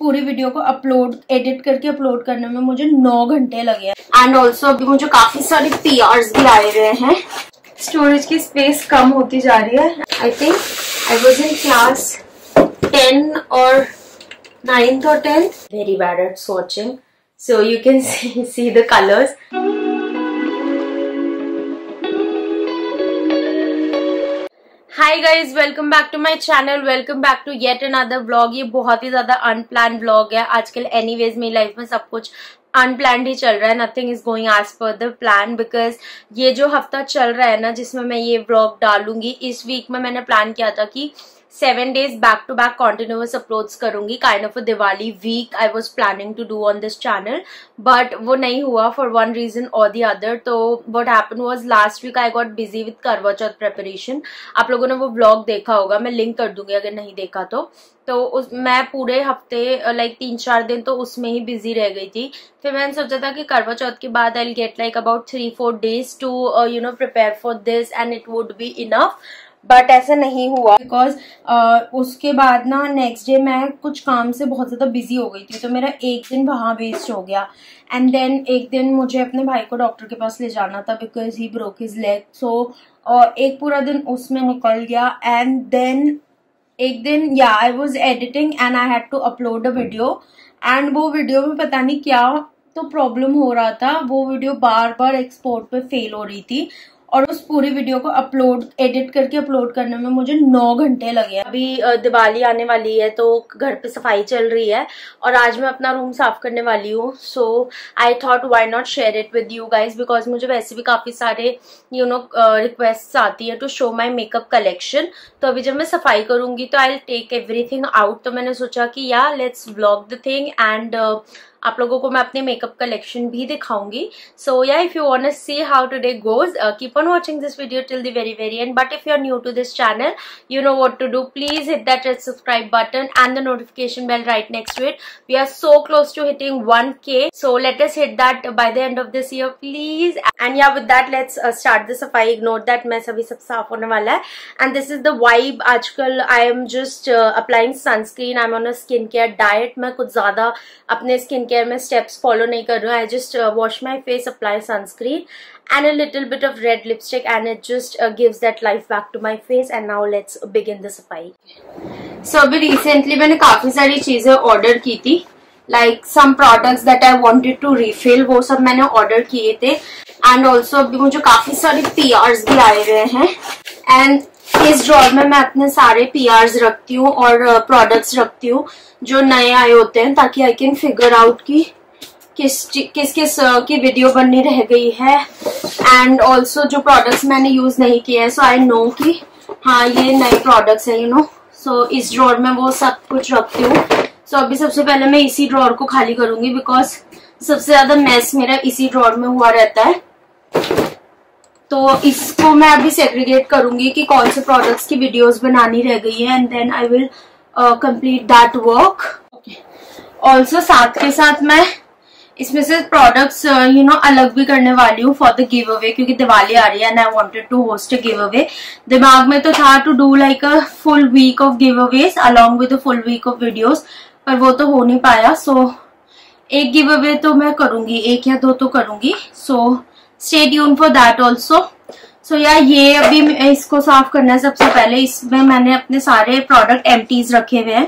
पूरी वीडियो को upload edit करके अपलोड करने में मुझे नौ घंटे लगे एंड ऑल्सो अभी मुझे काफ़ी सारे पी भी आए हुए हैं। स्टोरेज की स्पेस कम होती जा रही है। I think I was in class ten और नाइन्थ और tenth very bad at Soching you can see see the the hi guys welcome back to my channel welcome back to yet another vlog ये बहुत ही ज़्यादा unplanned vlog है। आजकल anyways मेरी life में सब कुछ अनप्लान ही चल रहा है। Nothing is going as per the plan because ये जो हफ़्ता चल रहा है ना, जिसमें मैं ये ब्लॉग डालूँगी, इस वीक में मैंने प्लान किया था कि seven days back to back continuous uploads करूँगी kind of a Diwali week I was planning to do on this channel but वो नहीं हुआ फॉर वन रीजन और दी अदर तो what happen was last week I got busy with Karva Chauth preparation आप लोगों ने वो blog देखा होगा, मैं लिंक कर दूँगी अगर नहीं देखा तो। तो उस, मैं पूरे हफ़्ते लाइक तीन चार दिन तो उसमें ही बिज़ी रह गई थी। फिर मैंने सोचा था कि करवा चौथ के बाद I get like about three four days to you know prepare for this and it would be enough but ऐसा नहीं हुआ। बिकॉज़ uh, उसके बाद ना नेक्स्ट डे मैं कुछ काम से बहुत ज़्यादा बिज़ी हो गई थी तो मेरा एक दिन वहाँ वेस्ट हो गया। एंड देन एक दिन मुझे अपने भाई को डॉक्टर के पास ले जाना था because he broke his leg so एक पूरा दिन उसमें निकल गया। एंड देन एक दिन या I was editing and I had to upload a video and वो वीडियो में पता नहीं क्या तो प्रॉब्लम हो रहा था। वो वीडियो बार बार एक्सपोर्ट पे फेल हो रही थी। और उस पूरी वीडियो को अपलोड एडिट करके अपलोड करने में मुझे नौ घंटे लगे अभी दिवाली आने वाली है तो घर पे सफ़ाई चल रही है और आज मैं अपना रूम साफ़ करने वाली हूँ। So I thought why not share it with you guys because मुझे वैसे भी काफ़ी सारे यू नो रिक्वेस्ट आती है to show my makeup collection तो अभी जब मैं सफ़ाई करूँगी तो आई टेक एवरीथिंग आउट तो मैंने सोचा कि या let's blog the thing and आप लोगों को मैं अपने मेकअप कलेक्शन भी दिखाऊँगी. सो या if you want see how today goes keep on watching this video till the very very end but if you are new to this channel you know what to do please hit that red subscribe button and the notification bell right next to we are so close to hitting one K so let's hit that by the end of this year please and या with that let's start the सफ़ाई ignore that मैं सभी सब साफ़ होने वाला है. And this is the vibe आजकल I am just applying sunscreen I am on a skin care diet मैं कुछ ज़्यादा अपने स्किन केयर में स्टेप्स फॉलो नहीं कर रही हूँ. Just wash my face apply sunscreen and a little bit of red lipstick and it just gives that life back to my face and now let's begin the सफ़ाई so अभी recently मैंने काफ़ी सारी चीज़ें ऑर्डर की थी. Like some product that I wanted to refill वो सब मैंने ऑर्डर किए थे. एंड ऑल्सो अभी मुझे काफ़ी सारे पी भी आए हुए हैं. एंड इस ड्रॉर में मैं अपने सारे पीआरस रखती हूँ और प्रोडक्ट्स रखती हूँ जो नए आए होते हैं ताकि आई कैन फिगर आउट की किस किस किस की वीडियो बननी रह गई है। एंड ऑल्सो जो प्रोडक्ट्स मैंने यूज़ नहीं किए हैं सो आई नो कि हाँ ये नए प्रोडक्ट्स हैं यू नो सो इस ड्रॉर में वो सब कुछ रखती हूँ। सो so, अभी सबसे पहले मैं इसी ड्रॉर को खाली करूँगी बिकॉज़ सबसे ज़्यादा मैस मेरा इसी ड्रॉर में हुआ रहता है। तो इसको मैं अभी सेग्रीगेट करूँगी कि कौन से प्रोडक्ट्स की वीडियोस बनानी रह गई है and then I will complete that work also साथ के साथ मैं इसमें से प्रोडक्ट्स यू नो अलग भी करने वाली हूँ फॉर द गिव अवे क्योंकि दिवाली आ रही है and I wanted to host a giveaway दिमाग में तो था to do like a full week of giveaways along with full week of videos पर वो तो हो नहीं पाया सो so, एक गिव अवे तो मैं करूँगी एक या दो तो करूँगी so so, stay tune for that also so या ये अभी इसको साफ़ करना है सबसे पहले। इसमें मैंने अपने सारे प्रोडक्ट एम्प्टीज रखे हुए हैं।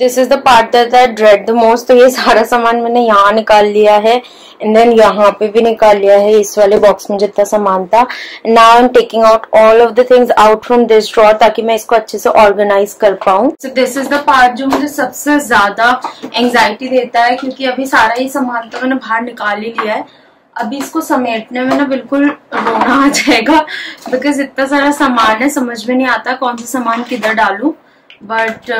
This is the part that I dread the most तो ये सारा सामान मैंने यहाँ निकाल लिया है। एंड देन यहाँ पे भी निकाल लिया है। इस वाले बॉक्स में जितना सामान था। Now I am taking out all of the things out from this drawer ताकि मैं इसको अच्छे से ऑर्गेनाइज कर पाऊँ। So this is the part जो मुझे सबसे ज़्यादा एंग्जाइटी देता है क्योंकि अभी सारा ही सामान तो मैंने बाहर निकाल ही लिया है। अभी इसको समेटने में ना बिल्कुल रोना आ जाएगा। बिकॉज़ इतना सारा सामान है, समझ में नहीं आता कौन सा सामान किधर डालू। But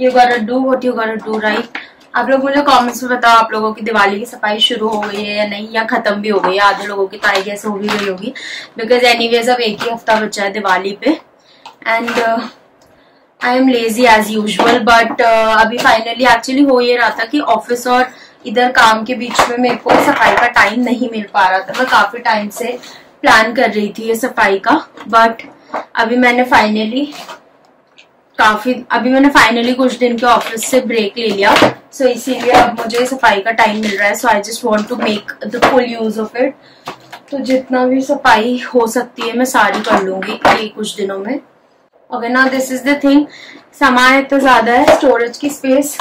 you gotta do what you gotta do right आप लोग मुझे कमेंट्स में बताओ, आप लोगों की दिवाली की सफ़ाई शुरू हो गई है या नहीं, या खत्म भी हो गई है? आधे लोगों की ताई कैसे हो भी गई होगी। बिकॉज़ एनी वेज अब एक ही हफ़्ता बचा है दिवाली पे। And I am lazy as usual but अभी फाइनली एक्चुअली हो ये रहा था कि ऑफ़िस और इधर काम के बीच में मेरे को सफ़ाई का टाइम नहीं मिल पा रहा था। मैं काफ़ी टाइम से प्लान कर रही थी ये सफ़ाई का बट अभी मैंने फाइनली काफ़ी अभी मैंने फाइनली कुछ दिन के ऑफ़िस से ब्रेक ले लिया सो so, इसीलिए अब मुझे सफ़ाई का टाइम मिल रहा है so I just want to make the full use of it तो जितना भी सफ़ाई हो सकती है मैं सारी कर लूँगी ये कुछ दिनों में। ओके ना दिस इज़ द थिंग सामान इतना ज़्यादा है स्टोरेज की स्पेस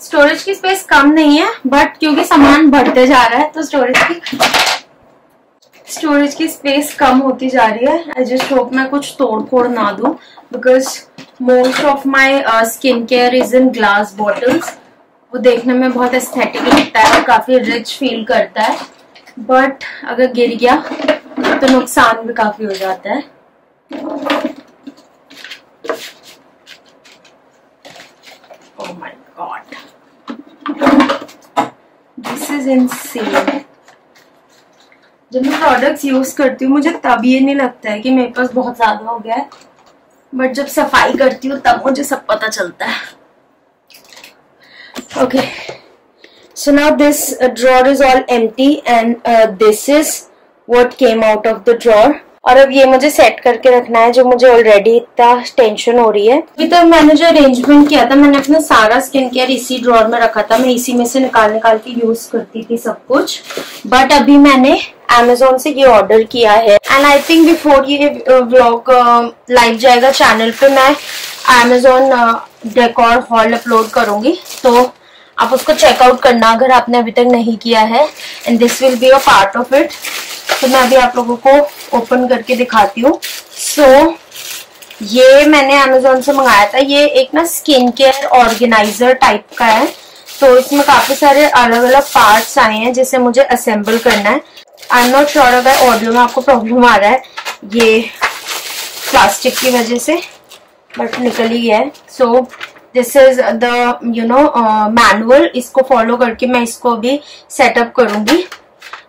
स्टोरेज की स्पेस कम नहीं है बट क्योंकि सामान बढ़ते जा रहा है तो स्टोरेज की स्टोरेज की स्पेस कम होती जा रही है। आई जस्ट होप मैं कुछ तोड़ फोड़ ना दू because most of my skin care is in glass bottles वो देखने में बहुत एस्थेटिक लगता है और काफ़ी रिच फील करता है। बट अगर गिर गया तो नुकसान भी काफ़ी हो जाता है। Oh my god. This is insane. जब मैं प्रोडक्ट्स यूज़ करती हूँ, मुझे तब ये नहीं लगता है कि मेरे पास बहुत ज़्यादा हो गया है। बट जब सफ़ाई करती हूँ, तब मुझे सब पता चलता है। Okay so now this drawer is all empty and this is what came out of the drawer और अब ये मुझे सेट करके रखना है जो मुझे ऑलरेडी इतना टेंशन हो रही है। अभी तक मैंने जो अरेंजमेंट किया था, मैंने अपना सारा स्किन केयर इसी ड्रॉर में रखा था। मैं इसी में से निकाल निकाल के यूज़ करती थी सब कुछ। बट अभी मैंने एमेजोन से ये ऑर्डर किया है। एंड आई थिंक बिफोर ये व्लॉग लाइव जाएगा चैनल पे मैं एमेजोन डेकोर हॉल अपलोड करूँगी। तो आप उसको चेकआउट करना अगर आपने अभी तक नहीं किया है and this will be a part of it तो मैं अभी आप लोगों को ओपन करके दिखाती हूँ। सो so, ये मैंने अमेजोन से मंगाया था। ये एक ना स्किन केयर ऑर्गेनाइजर टाइप का है। तो इसमें काफ़ी सारे अलग अलग पार्ट्स आए हैं जिसे मुझे असेंबल करना है। आई एम नॉट श्योर अगर ऑडियो में आपको प्रॉब्लम आ रहा है ये प्लास्टिक की वजह से बट निकल ही है। So this is the you know manual इसको फॉलो करके मैं इसको भी सेटअप करूँगी।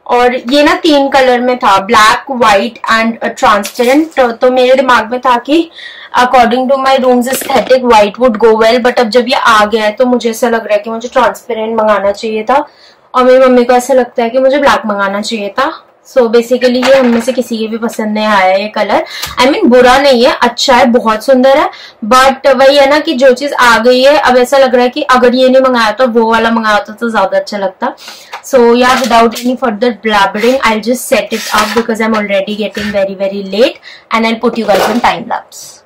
और ये ना तीन कलर में था ब्लैक व्हाइट एंड ट्रांसपेरेंट तो मेरे दिमाग में था कि according to my room's aesthetic white would go well but अब जब ये आ गया है तो मुझे ऐसा लग रहा है कि मुझे ट्रांसपेरेंट मंगाना चाहिए था। और मेरी मम्मी को ऐसा लगता है कि मुझे ब्लैक मंगाना चाहिए था। सो so बेसिकली ये हमें से किसी के भी पसंद नहीं आया ये colour I I mean mean, बुरा नहीं है अच्छा है बहुत सुंदर है. बट वही है ना कि जो चीज़ आ गई है अब ऐसा लग रहा है कि अगर ये नहीं मंगाया तो वो वाला मंगाया तो, तो ज़्यादा अच्छा लगता. सो या without any further blabbering I just set it up because I am already getting very very late and I put you guys in time lapse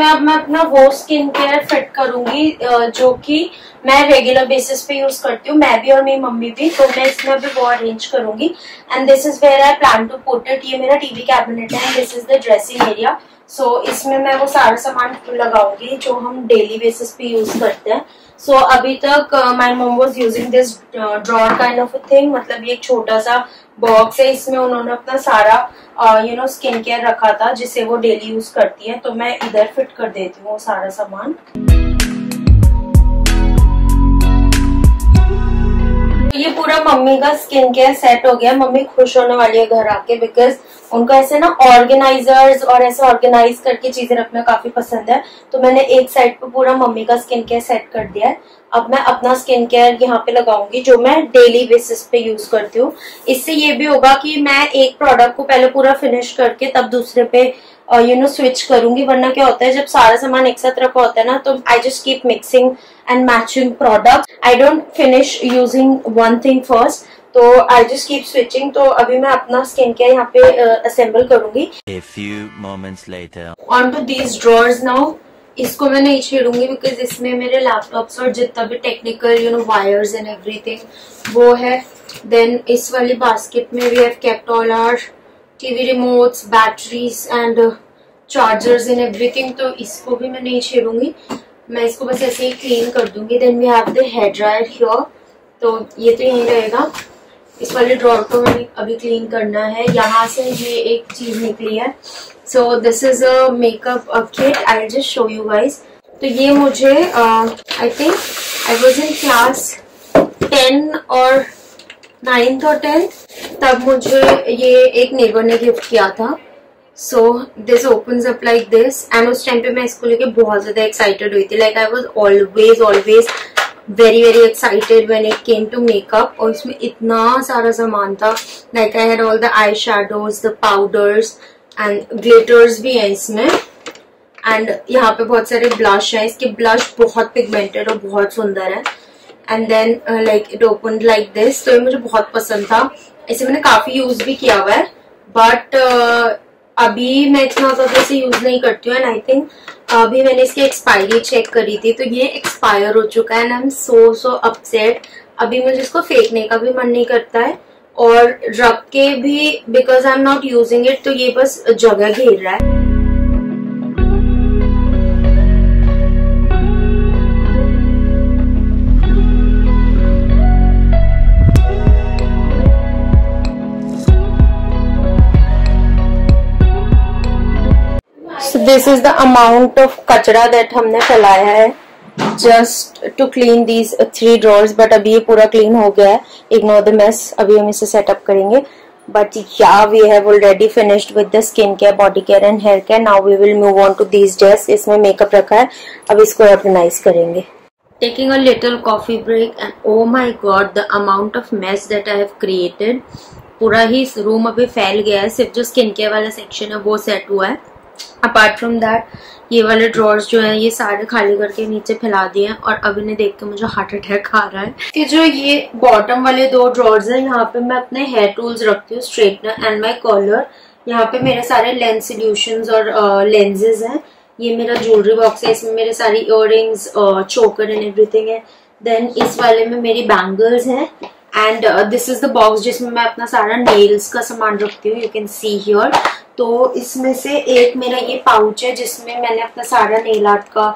इसमें अब मैं अपना वो स्किन केयर फिट करूँगी जो कि मैं रेगुलर बेसिस पे यूज़ करती हूँ। मैं भी और मेरी मम्मी भी तो मैं इसमें अभी वो अरेंज करूँगी। And this is where I plan to put it ये मेरा टीवी कैबिनेट है this is the dressing area so इसमें मैं वो सारा सामान लगाऊँगी जो हम डेली बेसिस पे यूज़ करते हैं। सो so, अभी तक my mom was using this drawer kind of thing मतलब ये एक छोटा सा बॉक्स है, इसमें उन्होंने अपना सारा यू नो स्किन केयर रखा था, जिसे वो डेली यूज़ करती है तो मैं इधर फिट कर देती हूँ सारा सामान। ये पूरा मम्मी का स्किन केयर सेट हो गया। मम्मी खुश होने वाली है घर आके बिकॉज़ उनको ऐसे ना ऑर्गेनाइजर्स और ऐसे ऑर्गेनाइज करके चीज़ें रखना काफ़ी पसंद है। तो मैंने एक साइड पे पूरा मम्मी का स्किन केयर सेट कर दिया है। अब मैं अपना स्किन केयर यहाँ पे लगाऊँगी, जो मैं डेली बेसिस पे यूज़ करती हूँ। इससे ये भी होगा कि मैं एक प्रोडक्ट को पहले पूरा फिनिश करके तब दूसरे पे यू नो स्विच करूँगी वरना क्या होता है जब सारा सामान एक साथ रखा होता है ना तो I just keep mixing and matching product I don't finish using one thing first तो आई जस्ट कीप स्विचिंग तो अभी मैं अपना स्किन केयर यहाँ पे असेंबल uh, करूँगी. On to these drawers now इसको मैं नहीं छेड़ूँगी बिकॉज़ इसमें मेरे लैपटॉप्स और जितना भी technical you know wires and everything वो है. देन इस वाली बास्केट में we have kept all our TV remotes batteries and chargers and everything तो इसको भी मैं नहीं छेड़ूँगी। मैं इसको बस ऐसे ही क्लीन कर दूँगी। Then we have the hair dryer here तो ये तो यही रहेगा। इस वाले ड्रॉर को मैंने अभी क्लीन करना है। यहाँ से ये एक चीज़ निकली है। So this is a makeup kit I just show you guys तो ये मुझे I think I was in class ten और नाइन्थ और टेंथ तब मुझे ये एक नेबर ने गिफ्ट किया था। So this open up like this and उस टाइम पे मैं इसको लेके बहुत ज़्यादा एक्साइटेड हुई थी। Like I was always always very very excited when it came to makeup और इसमें इतना सारा सामान था। Like I had all the eye shadows the powders and glitters भी हैं इसमें। एंड यहाँ पे बहुत सारे ब्लश हैं। इसके ब्लश बहुत पिगमेंटेड और बहुत सुंदर है। And then like it open like this तो ये मुझे बहुत पसंद था। इसे मैंने काफ़ी यूज़ भी किया हुआ है। बट uh, अभी मैं इतना ज़्यादा इसे यूज़ नहीं करती हूँ। एंड आई थिंक अभी मैंने इसकी एक्सपायरी चेक करी थी। तो ये एक्सपायर हो चुका है। And I am so so upset अभी मुझे इसको फेंकने का भी मन नहीं करता है। और रख के भी because I am not using it तो ये बस जगह घेर रहा है। This is the amount of कचरा दैट हमने फैलाया है just to clean these three drawers but अभी ये पूरा क्लीन हो गया है इग्नोर द मेस अभी हम इसे सेटअप करेंगे but yeah we have already finished with the skin care body care and hair care now we will move on to these desk इसमें मेकअप रखा है अब इसको ऑर्गेनाइज करेंगे taking a little coffee break and oh my god, the amount of mess that I have created. पूरा ही room अभी फैल गया है सिर्फ़ जो स्किन केयर वाला सेक्शन है वो सेट हुआ है अपार्ट फ्रॉम दैट ये वाले ड्रॉर्स जो है, ये सारे खाली करके नीचे फैला दिए हैं और अब इन्हें देख के मुझे हार्ट अटैक आ रहा है। कि जो ये बॉटम वाले दो ड्रॉर्स हैं, यहाँ पे मैं अपने हेयर टूल्स रखती हूँ स्ट्रेटनर एंड माई कॉलर यहाँ पे मेरे सारे लेंस सोल्यूशन और लेंजेज हैं। ये मेरा ज्वेलरी बॉक्स है, इसमें मेरे सारे इयर चोकर एंड एवरीथिंग है। देन इस वाले में मेरी बैंगल्स हैं। And this is the box जिसमें मैं अपना सारा नेल्स का सामान रखती हूँ। यू कैन सी हियर तो इसमें से एक मेरा ये पाउच है जिसमें मैंने अपना सारा नेल आर्ट का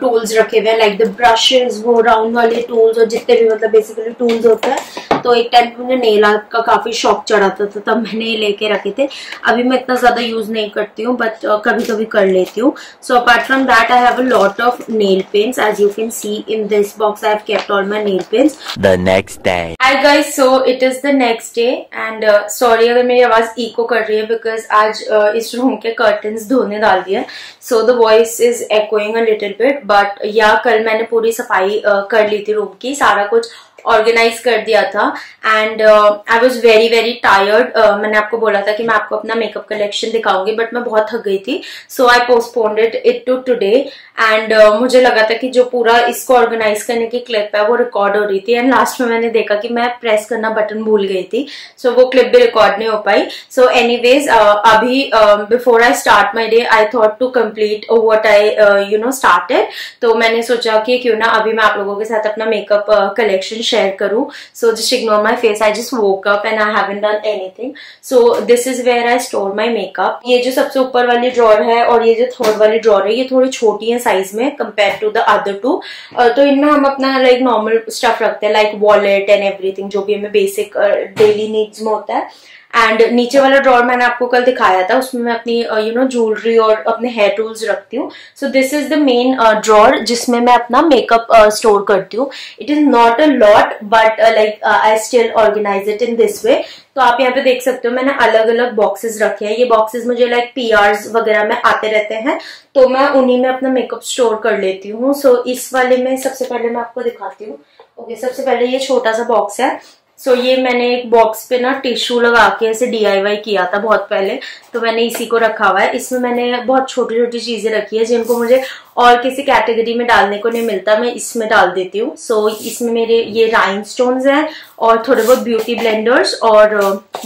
टूल्स रखे हुए हैं लाइक द ब्रशेस वो राउंड वाले टूल्स और जितने भी मतलब बेसिकली टूल्स होते हैं तो एक टाइम मुझे नेल आर्ट का काफ़ी शौक चढ़ा था तो तब मैंने लेके रखे थे। अभी मैं इतना ज़्यादा यूज़ नहीं करती हूँ बट कभी कभी कर लेती हूँ। So apart from that I have a lot of nail paints as you can see in this box I have kept all my nail paints the next day hi guys so it is the next day and sorry अगर मेरी आवाज़ eco कर रही है because आज इस room के curtain धोने डाल दिए so the voice is echoing little bit but yeah कल मैंने पूरी सफ़ाई कर ली थी रूम की, सारा कुछ ऑर्गेनाइज कर दिया था। And I was very very tired मैंने आपको बोला था कि मैं आपको अपना मेकअप कलेक्शन दिखाऊँगी बट मैं बहुत थक गई थी। So I postponed it to today and मुझे लगा था कि जो पूरा इसको ऑर्गेनाइज करने की क्लिप है वो रिकॉर्ड हो रही थी। एंड लास्ट में मैंने देखा कि मैं प्रेस करना बटन भूल गई थी। सो so, वो क्लिप भी रिकॉर्ड नहीं हो पाई। सो एनी वेज अभी before I start my day I thought to complete what I you know started तो मैंने सोचा कि क्यों ना अभी मैं आप लोगों के साथ अपना मेकअप कलेक्शन शेयर करूँ so just ignore my face I just woke up and I haven't done anything so this is where I store my makeup ये जो सबसे ऊपर वाली ड्रॉर है और ये जो थर्ड वाली ड्रॉर है, ये थोड़ी छोटी है साइज़ में compare to the other two तो इनमें हम अपना लाइक नॉर्मल स्टफ़ रखते हैं लाइक वॉलेट एंड एवरीथिंग जो भी हमें बेसिक डेली नीड्स में होता है। एंड नीचे वाला ड्रॉर मैंने आपको कल दिखाया था उसमें मैं अपनी यू नो ज्वेलरी और अपने हेयर टूल्स रखती हूँ। So this is the main drawer जिसमें मैं अपना मेकअप स्टोर uh, करती हूँ। It is not a lot but like I still organise it in this way तो आप यहाँ पे देख सकते हो मैंने अलग अलग बॉक्सेस रखे हैं। ये बॉक्सेस मुझे लाइक पी वगैरह में आते रहते हैं तो मैं उन्हीं में अपना मेकअप स्टोर कर लेती हूँ। सो so, इस वाले में सबसे पहले मैं आपको दिखाती हूँ। ओके okay, सबसे पहले ये छोटा सा बॉक्स है। सो so, ये मैंने एक बॉक्स पे ना टिश्यू लगा के ऐसे डी किया था बहुत पहले। तो मैंने इसी को रखा हुआ है। इसमें मैंने बहुत छोटी छोटी चीज़ें रखी है जिनको मुझे और किसी कैटेगरी में डालने को नहीं मिलता। मैं इसमें डाल देती हूँ। सो so, इसमें मेरे ये राइन स्टोन है और थोड़े बहुत ब्यूटी ब्लेंडर्स और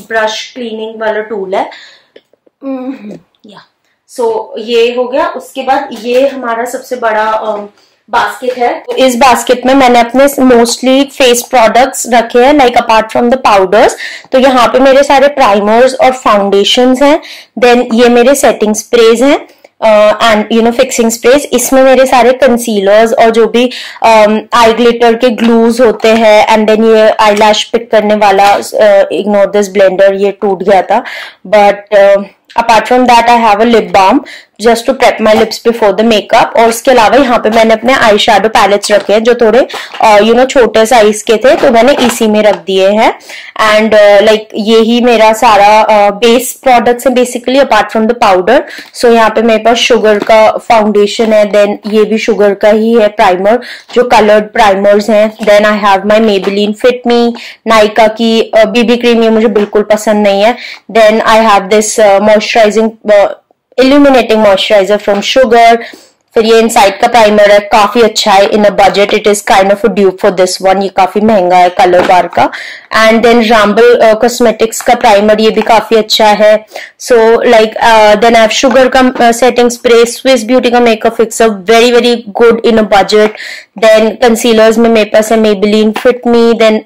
ब्रश क्लीनिंग वाला टूल है। Yeah mm-hmm. सो so, ये हो गया। उसके बाद ये हमारा सबसे बड़ा बास्केट है। तो इस बास्केट में मैंने अपने मोस्टली फेस प्रोडक्ट्स रखे हैं like apart from the powders तो यहाँ पे मेरे सारे प्राइमर्स और फाउंडेशन हैं। देन ये मेरे सेटिंग स्प्रेज हैं and you know fixing sprays इसमें मेरे सारे कंसीलर्स और जो भी आई ग्लिटर के ग्लूज होते हैं एंड देन ये आई लैश पिक करने वाला इग्नोर दिस ब्लेंडर ये टूट गया था। But apart from that I have a lip balm just to prep my lips before the makeup और इसके अलावा यहाँ पे मैंने अपने आई शेडो पैलेट्स रखे हैं जो थोड़े यू नो छोटे साइज़ के थे तो मैंने इसी में रख दिए हैं। एंड लाइक ये ही मेरा सारा बेस प्रोडक्ट्स है basically apart from the powder so यहाँ पे मेरे पास शुगर का फाउंडेशन है देन ये भी शुगर का ही है प्राइमर जो कलर्ड प्राइमर्स हैं। Then I have my Maybelline Fit Me Nykaa की बीबी क्रीम ये मुझे बिल्कुल पसंद नहीं है। Then I have this moisturising illuminating moisturiser from Sugar फिर ये इनसाइड का प्राइमर है, काफ़ी अच्छा है in a budget it is kind of a dupe for this one ये काफ़ी महँगा है कलर बार का. एंड देन राम्बल कॉस्मेटिक्स का प्राइमर ये भी काफ़ी अच्छा है. So like then I Sugar का सेटिंग स्प्रे स्विस ब्यूटी का makeup fix very very good in a budget then concealers में मेरे पास है Maybelline Fit Me then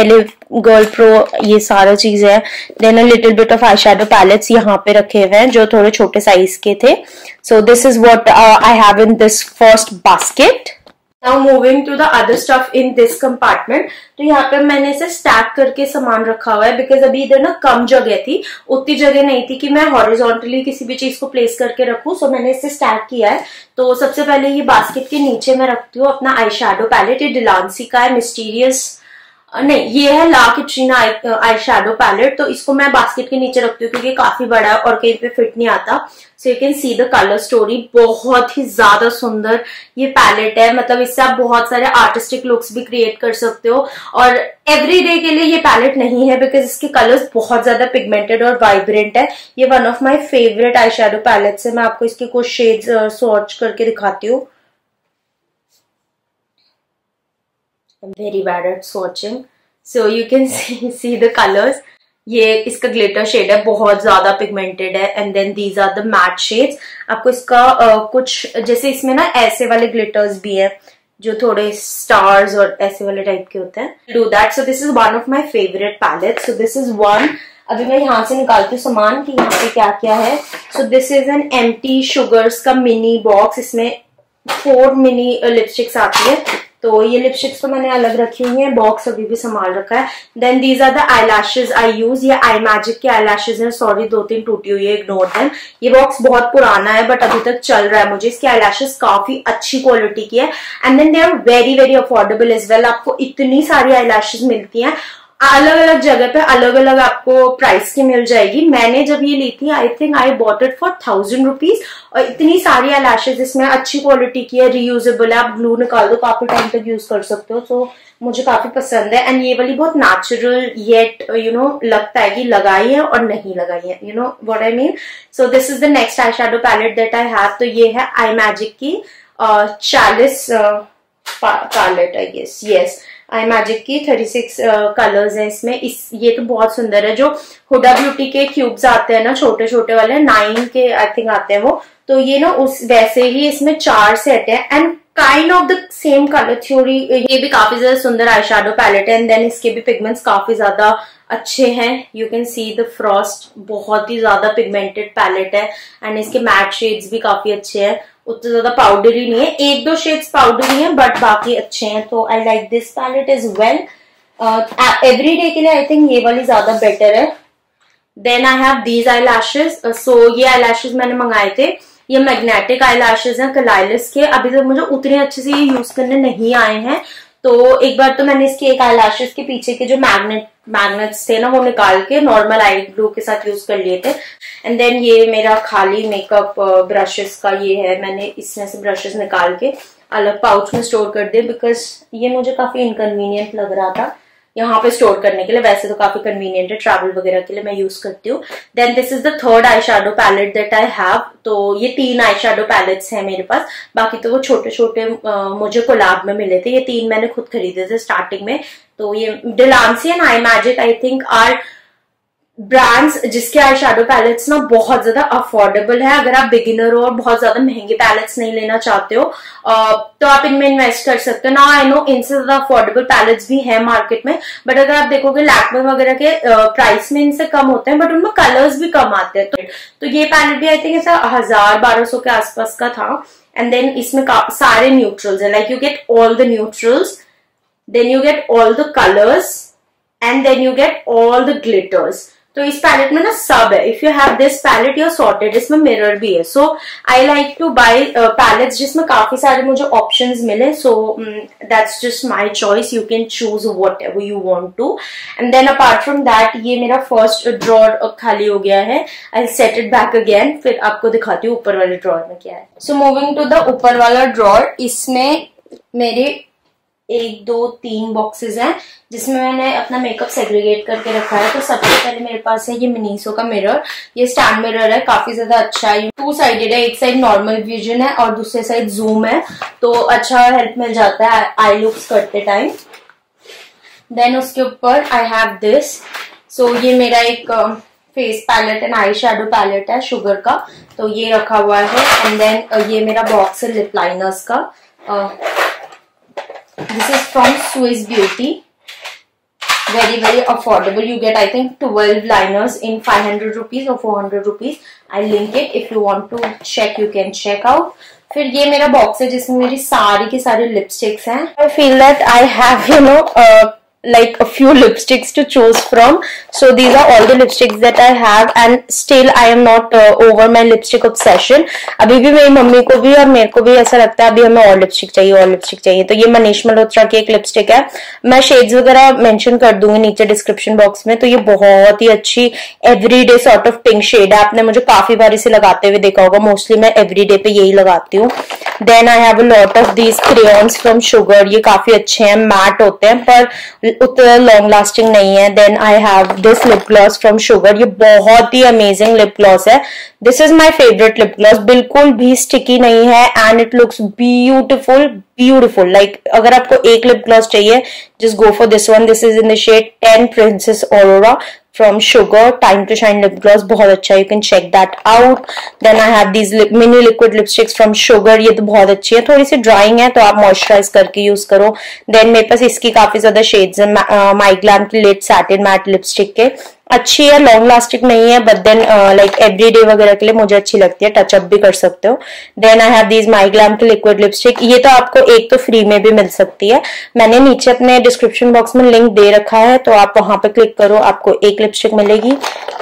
alive girl pro ये सारा चीज़ है। Then a little bit of eye shadow palettes यहाँ पे रखे हुए हैं, जो थोड़े छोटे साइज़ के थे। So this is what I have in this first basket now moving to the other stuff in this compartment तो यहाँ पे मैंने इसे स्टैक करके सामान रखा हुआ है बिकॉज़ अभी इधर ना कम जगह थी, उतनी जगह नहीं थी कि मैं हॉरिजॉन्टली किसी भी चीज़ को प्लेस करके रखू। सो मैंने इसे स्टैक किया है। तो सबसे पहले ये बास्केट के नीचे मैं रखती हूँ अपना आई पैलेट ये डिलांसी का है मिस्टीरियस नहीं, ये है ला किट्रीना आई शेडो पैलेट तो इसको मैं बास्केट के नीचे रखती हूँ, क्योंकि काफ़ी बड़ा है और कहीं पे फिट नहीं आता। So you can see the colour story बहुत ही ज़्यादा सुंदर ये पैलेट है। मतलब इससे आप बहुत सारे आर्टिस्टिक लुक्स भी क्रिएट कर सकते हो। और एवरी डे के लिए ये पैलेट नहीं है बिकॉज़ इसके कलर्स बहुत ज़्यादा पिगमेंटेड और वाइब्रेंट है। ये one of my favourite eye shadow palette है। मैं आपको इसके कुछ शेड्स सोच करके दिखाती हूँ। I'm very bad at swatching. So you can see, see the colors. ये इसका ग्लिटर शेड है बहुत ज़्यादा पिगमेंटेड है and then these are the matte shades आपको इसका uh, कुछ जैसे इसमें ना ऐसे वाले ग्लिटर्स भी है जो थोड़े स्टार्स और ऐसे वाले टाइप के होते हैं। Do that so this is one of my favourite palette so this is one अभी मैं यहाँ से निकालती हूँ सामान कि यहाँ पे क्या क्या है। So this is an um Sugar's का मिनी बॉक्स इसमें फोर मिनी लिपस्टिक्स आती है। तो ये लिपस्टिक्स तो मैंने अलग रखी हुई है बॉक्स अभी भी संभाल रखा है। Then these are the eye lashes I use ये आई मैजिक के आई लैशेज है सॉरी दो तीन टूटी हुई है इग्नोर देन ये बॉक्स बहुत पुराना है बट अभी तक चल रहा है मुझे। इसके आई लैशेज काफ़ी अच्छी क्वालिटी की है। And then they are very very affordable as well आपको इतनी सारी आई लैशेज मिलती है। अलग अलग जगह पे अलग अलग आपको प्राइस की मिल जाएगी। मैंने जब ये ली थी I think I bought it for thousand rupees और इतनी सारी लैशेज इसमें अच्छी क्वालिटी की है रीयूजेबल है। आप ग्लू निकाल दो, काफ़ी टाइम तक यूज़ कर सकते हो। सो मुझे काफ़ी पसंद है। एंड ये वाली बहुत नेचुरल येट यू नो लगता है कि लगाई है और नहीं लगाई है। You know what I mean so this is the next eye shadow palette that I have तो ये है आई मैजिक की चालीस palette I guess yes Imagic की 36 कलर्स हैं इसमें। इस, ये तो बहुत सुंदर है, जो हुडा ब्यूटी के क्यूब्स आते हैं ना छोटे छोटे वाले नाइन के आई थिंक आते हैं वो। तो ये ना, उस, वैसे ही इसमें चार सेट है and kind of the same colour theory ये भी काफ़ी ज़्यादा सुंदर आई शेडो पैलेट है एंड देन इसके भी पिगमेंट्स काफ़ी ज़्यादा अच्छे हैं। You can see the frost बहुत ही ज़्यादा पिगमेंटेड पैलेट है एंड इसके मैट शेड्स भी काफ़ी अच्छे हैं। उतना ज़्यादा पाउडरी नहीं है। एक दो शेड्स पाउडरी है बट बाकी अच्छे हैं। तो I like this palette as well every day के लिए आई थिंक ये वाली ज़्यादा बेटर है। Then I have these eye lashes so ये आई लैशेज मैंने मंगाए थे। ये मैग्नेटिक आई लैशेज हैं कलाइलिस के। अभी तक मुझे उतने अच्छे से ये यूज़ करने नहीं आए हैं। तो एक बार तो मैंने इसके एक आई के पीछे के जो मैग्नेट मैग्नेट्स थे ना वो निकाल के नॉर्मल आई ब्लू के साथ यूज़ कर लिए थे। एंड देन ये मेरा खाली मेकअप ब्रशेस uh, का ये है। मैंने इसमें से ब्रशेस निकाल के अलग पाउच में स्टोर कर दिए बिकॉज़ ये मुझे काफ़ी इनकन्वीनियंट लग रहा था यहाँ पे स्टोर करने के लिए। वैसे तो काफ़ी कन्वीनियंट है ट्रैवल वगैरह के लिए मैं यूज़ करती हूँ। Then this is the third eye shadow palette that I have तो ये तीन आई शेडो पैलेट्स हैं मेरे पास। बाकी तो वो छोटे छोटे मुझे कोलाब में मिले थे। ये तीन मैंने खुद खरीदे थे स्टार्टिंग में। तो ये Delanci and Imagic I think are brands जिसके आई शेडो पैलेट्स ना बहुत ज़्यादा अफोर्डेबल है। अगर आप बिगिनर हो और बहुत ज़्यादा महँगे पैलेट्स नहीं लेना चाहते हो तो आप इनमें इन्वेस्ट कर सकते हो। ना आई नो इनसे ज़्यादा अफोर्डेबल पैलेट्स भी है मार्केट में बट अगर आप देखोगे लैकमे वगैरह के प्राइस में इनसे कम होते हैं बट उनमें कलर्स भी कम आते हैं। तो, तो ये पैलेट भी आई थिंक ऐसा हज़ार बारह सौ के आसपास का था। एंड देन इसमें सारे न्यूट्रल्स है। Like you get all the neutrals then you get all the colours and then you get all the glitters तो इस पैलेट में ना सब है। If you have this palette you're sorted इसमें मिरर भी है। So I like to buy palettes जिसमें काफ़ी सारे मुझे ऑप्शन मिले। So that's just my choice you can choose whatever you want to and then apart from that ये मेरा फ़र्स्ट ड्रॉर खाली हो गया है। I set it back again फिर आपको दिखाती हूँ ऊपर वाले ड्रॉर में क्या है। सो मूविंग टू द ऊपर वाला ड्रॉर इसमें मेरे एक दो तीन बॉक्सेस हैं जिसमें मैंने अपना मेकअप सेग्रीगेट करके रखा है। तो सबसे पहले मेरे पास है ये मिनीसो का मिरर ये स्टैंड मिरर है काफ़ी ज़्यादा अच्छा है। टू साइडेड है एक साइड नॉर्मल विजन है और दूसरे साइड जूम है। तो अच्छा हेल्प मिल जाता है आई लुक्स करते टाइम देन उसके ऊपर आई हैव दिस सो ये मेरा एक face palette and eye shadow palette है शुगर का। तो ये रखा हुआ है। एंड देन uh, ये मेरा बॉक्स है लिप लाइनर्स का। This is from Swiss Beauty. very very affordable you get i think 12 liners in 500 rupees or 400 rupees i link it if you want to check you can check out फिर ये मेरा box है जिसमें मेरी सारी की सारी लिपस्टिक्स हैं I feel that I have you know like a few lipsticks to choose from. So these are all the lipsticks that I have and still I am not uh, over my lipstick obsession. अभी भी मेरी mummy को भी और मेरे को भी ऐसा लगता है अभी हमें और लिपस्टिक चाहिए और लिपस्टिक चाहिए। तो ये मनीष मल्होत्रा की एक लिपस्टिक है। मैं शेड्स वगैरह मेंशन कर दूँगी नीचे डिस्क्रिप्शन बॉक्स में तो ये बहुत ही अच्छी everyday sort of pink shade है। आपने मुझे काफ़ी बार इसे लगाते हुए देखा होगा। मोस्टली मैं एवरीडे पे यही लगाती हूँ। Then I have lot of these crayons from Sugar ये काफ़ी अच्छे हैं मैट होते हैं, पर उतना लॉन्ग लास्टिंग नहीं है. Then I have this lip gloss from Sugar ये बहुत ही अमेजिंग लिप ग्लॉस है. This is my favourite lip gloss बिल्कुल भी स्टिकी नहीं है and it looks beautiful beautiful like अगर आपको एक लिप ग्लॉस चाहिए just go for this one this is in the shade ten princess Aurora from sugar time to shine lip gloss बहुत अच्छा you can check that out then I have these lip, mini liquid lipsticks from sugar ये तो बहुत अच्छी है थोड़ी सी drawing है तो आप मॉइस्चराइज करके यूज़ करो देन मेरे पास इसकी काफ़ी ज़्यादा शेड्स है माइग्लैम की lit सैटिन मैट लिपस्टिक के अच्छी है लॉन्ग लास्टिक नहीं है but then like every day वगैरह के लिए मुझे अच्छी लगती है टचअप भी कर सकते हो। Then I have these MyGlamm की लिक्विड लिपस्टिक ये तो आपको एक तो फ्री में भी मिल सकती है। मैंने नीचे अपने डिस्क्रिप्शन बॉक्स में लिंक दे रखा है तो आप वहाँ पे क्लिक करो, आपको एक लिपस्टिक मिलेगी।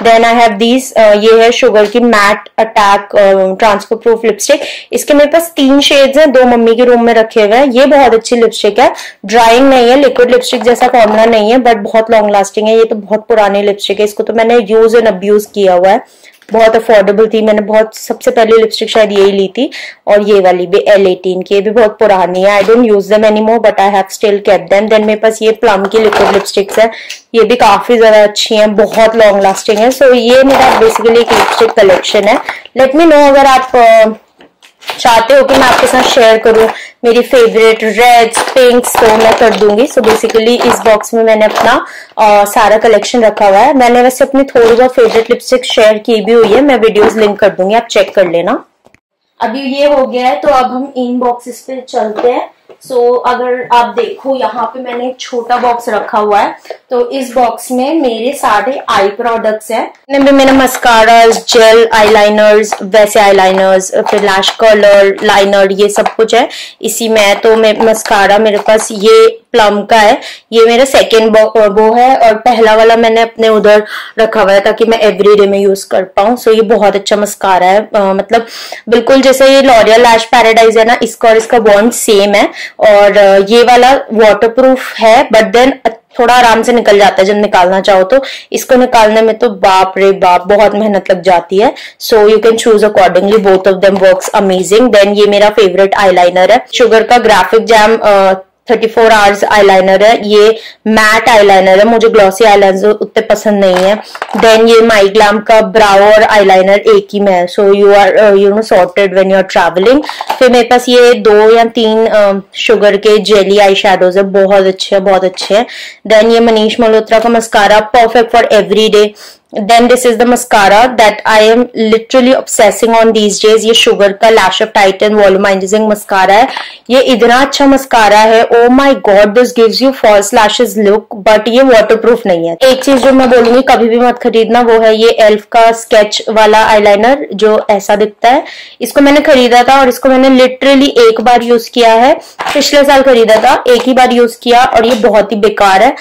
देन आई हैव दीज ये है शुगर की matte attack transfer proof lipstick इसके मेरे पास तीन शेड्स हैं, दो मम्मी के रूम में रखे हुए हैं। ये बहुत अच्छी लिपस्टिक है। ड्राइंग नहीं है लिक्विड लिपस्टिक जैसा फॉर्मुला नहीं है बट बहुत लॉन्ग लास्टिंग है। ये तो बहुत पुरानी लिपस्टिक है इसको तो मैंने यूज़ एंड अब्यूज किया हुआ है। बहुत अफोर्डेबल थी मैंने बहुत सबसे पहले लिपस्टिक शायद यही ली थी और ये वाली भी एल एटीन की ये भी बहुत पुरानी है। I don't use them any more but I have still kept them then मेरे पास ये प्लम की लिक्विड लिपस्टिक्स है। ये भी काफ़ी ज़्यादा अच्छी हैं बहुत लॉन्ग लास्टिंग है। सो so, ये मेरा बेसिकली एक लिपस्टिक कलेक्शन है। लेट मी नो अगर आप चाहते हो कि मैं आपके साथ शेयर करूँ? मेरी फेवरेट रेड पिंक्स तो मैं कर दूँगी। सो so बेसिकली इस बॉक्स में मैंने अपना आ, सारा कलेक्शन रखा हुआ है। मैंने वैसे अपनी थोड़ी बहुत फेवरेट लिपस्टिक शेयर की भी हुई है। मैं वीडियोस लिंक कर दूँगी। आप चेक कर लेना। अभी ये हो गया है तो अब हम इन बॉक्सेस पे चलते हैं। सो so, अगर आप देखो यहाँ पे मैंने एक छोटा बॉक्स रखा हुआ है। तो इस बॉक्स में मेरे सारे आई प्रोडक्ट्स हैं। नंबर मैंने मस्कारास जेल आईलाइनर्स वैसे आईलाइनर्स फिर लैश कलर लाइनर ये सब कुछ है। इसी में तो मैं मस्कारा मेरे पास ये प्लम का है। ये मेरा सेकेंड वो है और पहला वाला मैंने अपने उधर रखा हुआ है ताकि मैं एवरीडे में यूज़ कर पाऊँ। सो ये बहुत अच्छा मस्कारा है। आ, मतलब बिल्कुल जैसे ये लॉरियल लैश पैराडाइज है ना इसका और इसका बॉन्ड सेम है। और ये वाला वाटरप्रूफ है बट देन थोड़ा आराम से निकल जाता है जब निकालना चाहो तो। इसको निकालने में तो बाप रे बाप बहुत मेहनत लग जाती है। So you can choose accordingly both of them works amazing then ये मेरा फेवरेट आईलाइनर है। शुगर का graphic jam thirty four hours eyeliner है ये मैट आईलाइनर है मुझे ग्लॉसी आई आईलाइनर उतने पसंद नहीं है। देन ये माई ग्लैम का ब्राउ और आईलाइनर एक ही में है। So you are you know sorted when you are travelling फिर मेरे पास ये दो या तीन शुगर uh, के जेली आई शेडोज है बहुत अच्छे हैं बहुत अच्छे हैं। देन ये मनीष मल्होत्रा का mascara perfect for every day then this is the mascara that I am literally obsessing on these days ये शुगर का lash of Titan volumising mascara है। ये इतना अच्छा मस्कारा है। ओ my god this gives you false lashes look but ये waterproof नहीं है। एक चीज़ जो मैं बोलूँगी, कभी भी मत खरीदना, वो है ये एल्फ का स्केच वाला आईलाइनर जो ऐसा दिखता है। इसको मैंने खरीदा था और इसको मैंने लिटरली एक बार यूज़ किया है। पिछले साल खरीदा था, एक ही बार यूज़ किया और ये बहुत ही बेकार है।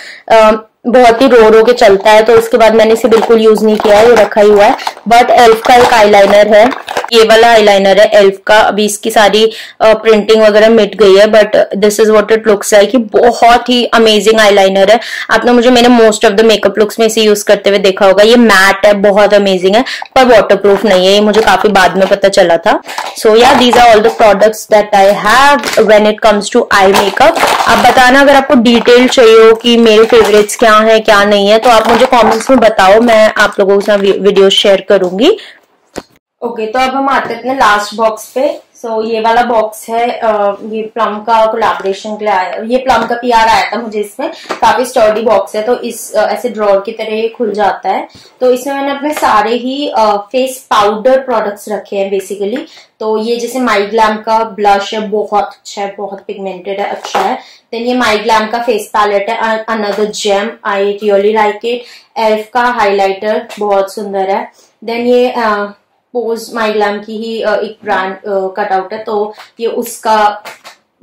बहुत ही रो रो के चलता है तो उसके बाद मैंने इसे बिल्कुल यूज़ नहीं किया है ये रखा ही हुआ है। बट एल्फ का एक आईलाइनर है। ये वाला आईलाइनर है एल्फ का। अभी इसकी सारी प्रिंटिंग वगैरह मिट गई है but this is what it looks like कि बहुत ही अमेजिंग आईलाइनर है। आपने मुझे मेरे most of the makeup looks में इसे यूज़ करते हुए देखा होगा। ये मैट है, बहुत अमेजिंग है, पर वाटर नहीं है। ये मुझे काफ़ी बाद में पता चला था। So yeah these are all the products that I have when it comes to eye makeup आप बताना, अगर आपको डिटेल चाहिए हो कि मेरे फेवरेट्स क्या है, क्या नहीं है तो आप मुझे कॉमेंट्स में बताओ। मैं आप लोगों के साथ वीडियो शेयर करूँगी। ओके तो अब हम आते हैं लास्ट बॉक्स पे। सो ये वाला बॉक्स है ये प्लम का कोलाब्रेशन के लिए आया, ये प्लम का पीआर आया था मुझे इसमें। काफ़ी स्टर्डी बॉक्स है तो इस ऐसे ड्रॉर की तरह ये खुल जाता है। तो इसमें मैंने अपने सारे ही फेस पाउडर प्रोडक्ट्स रखे हैं बेसिकली तो ये जैसे माई ग्लैम का ब्लश है, बहुत अच्छा है, बहुत पिगमेंटेड है अच्छा है। देन ये माई ग्लैम का फेस पैलेट है another gem I really like it Elf का हाईलाइटर बहुत सुंदर है। देन ये पोज माई ग्लैम की ही एक ब्रांड कटआउट है तो ये उसका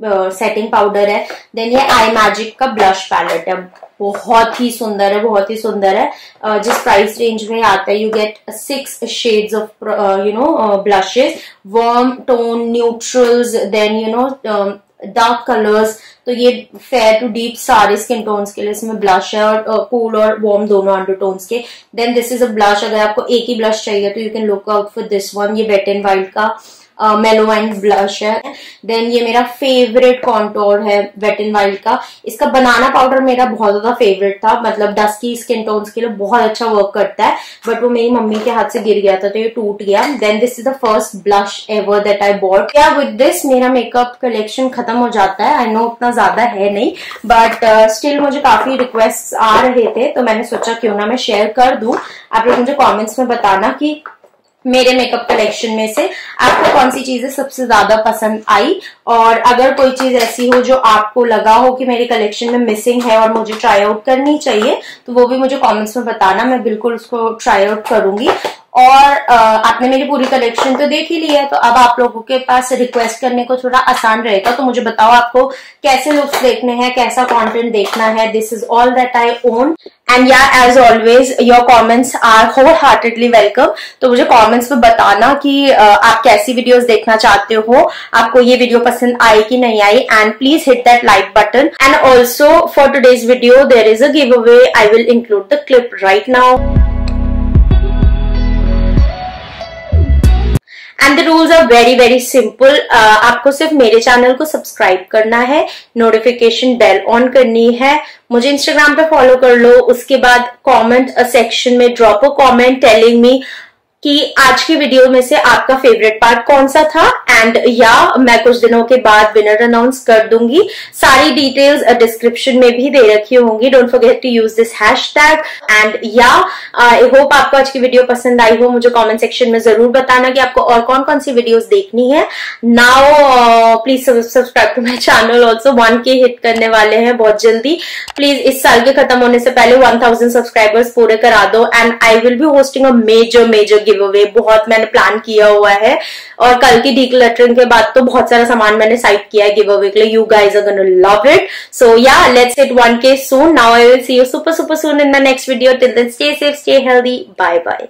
सेटिंग पाउडर है। देन ये आई मैजिक का ब्लश पैलेट है। बहुत ही सुंदर है, बहुत ही सुंदर है। जिस प्राइस रेंज में आता है you get six shades of you know blushes warm tone neutrals then you know dark colours तो ये फेयर टू डीप सारे स्किन टोन्स के लिए इसमें ब्लश है और कूल और वार्म दोनों अंडरटोन्स के। Then this is a blush अगर आपको एक ही ब्लश चाहिए तो you can look out for this one ये वेट एंड वाइल्ड का। मेलो एंड ब्लश है। देन ये मेरा फेवरेट कॉन्टोर है वेट एंड वाइल्ड का। इसका बनाना पाउडर मेरा बहुत ज़्यादा फेवरेट था। मतलब डस्की स्किन टोन्स के लिए बहुत अच्छा वर्क करता है। बट वो मेरी मम्मी के हाथ से गिर गया था तो ये टूट गया। Then this is the first blush ever that I bought क्या विद दिस मेरा मेकअप कलेक्शन खत्म हो जाता है। आई नो उतना ज़्यादा है नहीं। बट स्टिल uh, मुझे काफ़ी रिक्वेस्ट आ रहे थे तो मैंने सोचा क्यों ना मैं शेयर कर दू। आप लोग मुझे कॉमेंट्स में बताना कि मेरे मेकअप कलेक्शन में से, आपको कौन सी चीज़ें सबसे ज़्यादा पसंद आई? और अगर कोई चीज़ ऐसी हो जो आपको लगा हो कि मेरे कलेक्शन में मिसिंग है और मुझे ट्राई आउट करनी चाहिए तो वो भी मुझे कमेंट्स में बताना, मैं बिल्कुल उसको ट्राई आउट करूँगी। और आपने मेरी पूरी कलेक्शन तो देख ही ली है तो अब आप लोगों के पास रिक्वेस्ट करने को थोड़ा आसान रहेगा तो मुझे बताओ आपको कैसे लुक्स देखने हैं, कैसा कंटेंट देखना है this is all that I own and yeah as always your comments are wholeheartedly welcome तो मुझे कमेंट्स में बताना कि आप कैसी वीडियोस देखना चाहते हो, आपको ये वीडियो पसंद आई कि नहीं आई and please hit that like button and also for today's video there is a giveaway I will include the clip right now and the rules are very very simple आपको सिर्फ़ मेरे चैनल को subscribe करना है notification bell on करनी है। मुझे Instagram पे फॉलो कर लो, उसके बाद कमेंट सेक्शन में drop a comment telling me कि आज की वीडियो में से आपका फेवरेट पार्ट कौन सा था? एंड या मैं कुछ दिनों के बाद विनर अनाउंस कर दूँगी। सारी डिटेल्स डिस्क्रिप्शन में भी दे रखी होंगी। Don't forget to use this hashtag and yeah I hope आपको आज की वीडियो पसंद आई हो। मुझे कमेंट सेक्शन में ज़रूर बताना कि आपको और कौन कौन सी वीडियोस देखनी है। Now please subscribe to my channel also one K hit करने वाले हैं बहुत जल्दी। प्लीज़ इस साल के खत्म होने से पहले वन थाउज़ेंड सब्सक्राइबर्स पूरे करा दो। And I will be hosting a major major giveaway बहुत मैंने प्लान किया हुआ है। और कल की डी क्लटरिंग के बाद तो बहुत सारा सामान मैंने साइड किया है गिव अवे के लिए। You guys are gonna love it so yeah let's hit one K soon now I will see you super super soon in the next video till then stay safe stay healthy bye bye